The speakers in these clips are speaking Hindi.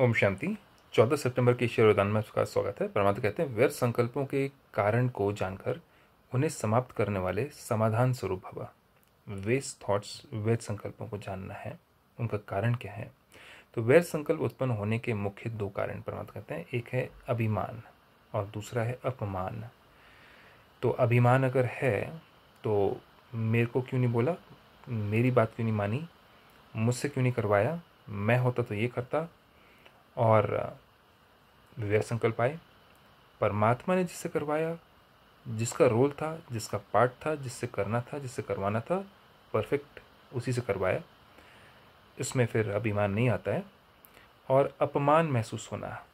ओम शांति। चौदह सितंबर के ईश्वर वरदान में आपका स्वागत है। परमात्मा कहते हैं, व्यर्थ संकल्पों के कारण को जानकर उन्हें समाप्त करने वाले समाधान स्वरूप हवा वेस्ट थॉट्स व्यर्थ संकल्पों को जानना है। उनका कारण क्या है? तो व्यर्थ संकल्प उत्पन्न होने के मुख्य दो कारण परमात्मा कहते हैं। एक है अभिमान और दूसरा है अपमान। तो अभिमान अगर है तो मेरे को क्यों नहीं बोला? मेरी बात क्यों नहीं मानी? मुझसे क्यों नहीं करवाया? मैं होता तो ये करता। और विवेक संकल्प आए। परमात्मा ने जिससे करवाया, जिसका रोल था, जिसका पार्ट था, जिससे करना था, जिससे करवाना था, परफेक्ट उसी से करवाया। इसमें फिर अभिमान नहीं आता है और अपमान महसूस होना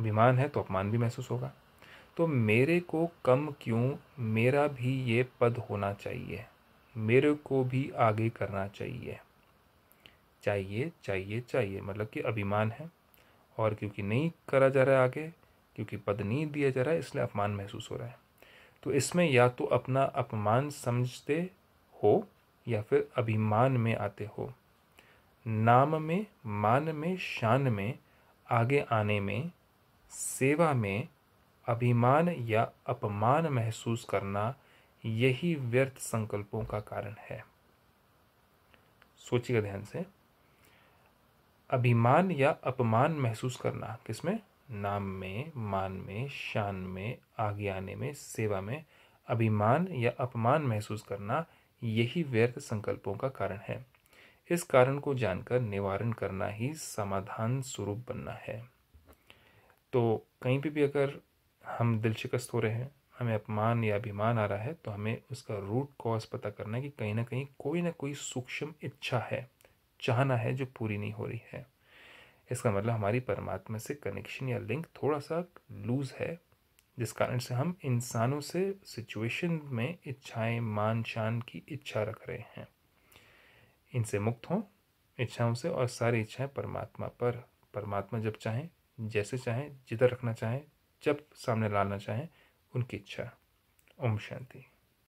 अभिमान है तो अपमान भी महसूस होगा। तो मेरे को कम क्यों? मेरा भी ये पद होना चाहिए। मेरे को भी आगे करना चाहिए। चाहिए चाहिए चाहिए। मतलब कि अभिमान है और क्योंकि नहीं करा जा रहा है आगे, क्योंकि पद नहीं दिया जा रहा है, इसलिए अपमान महसूस हो रहा है। तो इसमें या तो अपना अपमान समझते हो या फिर अभिमान में आते हो। नाम में, मान में, शान में, आगे आने में, सेवा में अभिमान या अपमान महसूस करना यही व्यर्थ संकल्पों का कारण है। सोचिएगा ध्यान से। अभिमान या अपमान महसूस करना, किसमें? नाम में, मान में, शान में, आगे आने में, सेवा में। अभिमान या अपमान महसूस करना यही व्यर्थ संकल्पों का कारण है। इस कारण को जानकर निवारण करना ही समाधान स्वरूप बनना है। तो कहीं पे भी अगर हम दिल शिकस्त हो रहे हैं, हमें अपमान या अभिमान आ रहा है तो हमें उसका रूट कॉज पता करना है कि कहीं ना कहीं कोई ना कोई सूक्ष्म इच्छा है। चाहना है जो पूरी नहीं हो रही है। इसका मतलब हमारी परमात्मा से कनेक्शन या लिंक थोड़ा सा लूज है, जिस कारण से हम इंसानों से सिचुएशन में इच्छाएँ मान शान की इच्छा रख रहे हैं। इनसे मुक्त हों इच्छाओं से और सारी इच्छाएँ परमात्मा पर, परमात्मा जब चाहें, जैसे चाहें, जिधर रखना चाहें, जब सामने लाना चाहें, उनकी इच्छा। ओम शांति।